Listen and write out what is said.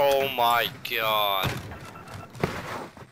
Oh my god.